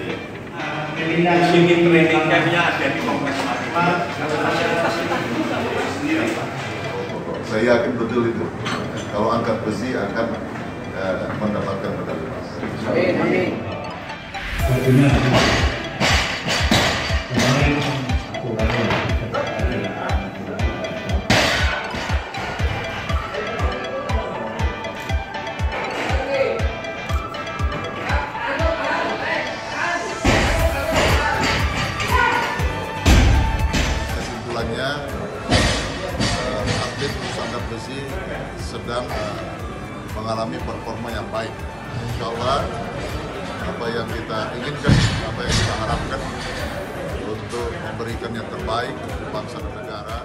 Di sini training campnya ada di kompleks. Fasilitas sendiri. Saya yakin betul itu. Kalau angkat besi akan eh, mendapatkan medali emas. saya uh, atlet sangat besi sedang uh, mengalami performa yang baik. Insya Allah apa yang kita inginkan, apa yang kita harapkan untuk memberikan yang terbaik untuk bangsa dan negara.